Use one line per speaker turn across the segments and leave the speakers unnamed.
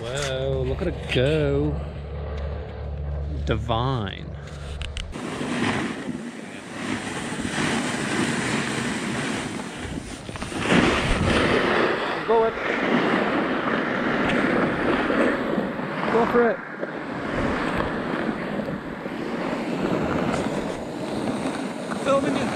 Whoa, look at it go. Divine.
Go it. Go for it. Filming you.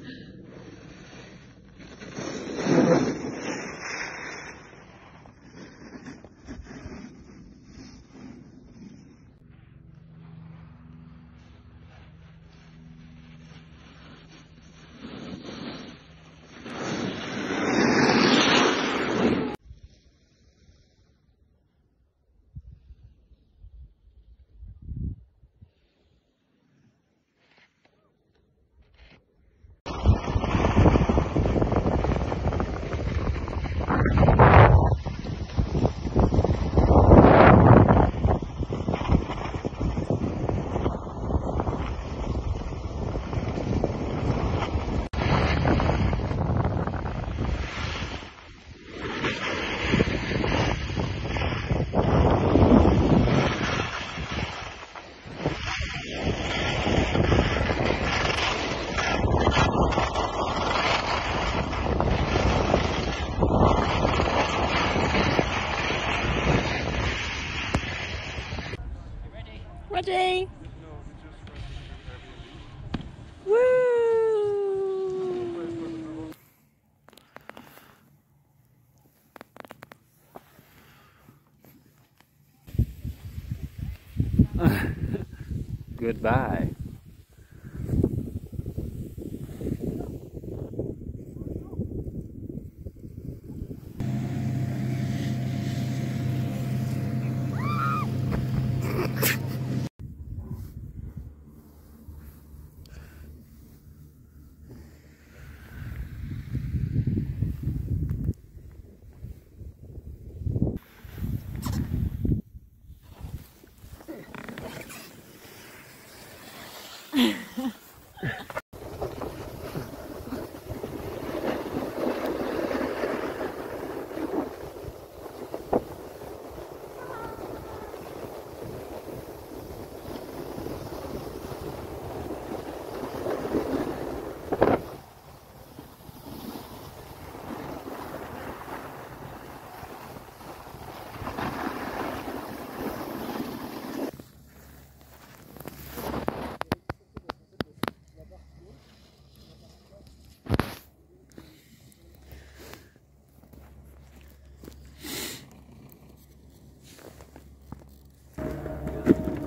Goodbye.